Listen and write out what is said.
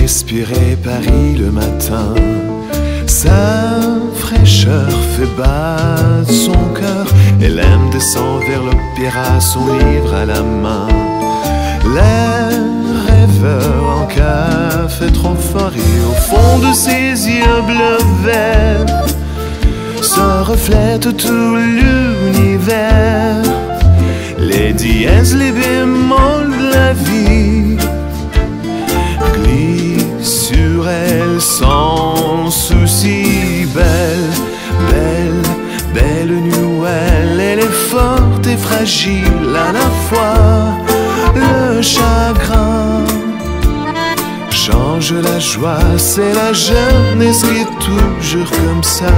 respirer Paris le matin. Sa fraîcheur fait battre son cœur. Elle aime descendre vers l'opéra, son livre à la main. Les rêveurs en café trop fort et au fond de ses yeux bleu vert se reflète tout l'univers. Les dièses, les bémols souci. Belle, belle, belle Noël, elle est forte et fragile à la fois. Le chagrin change la joie, c'est la jeunesse qui est toujours comme ça.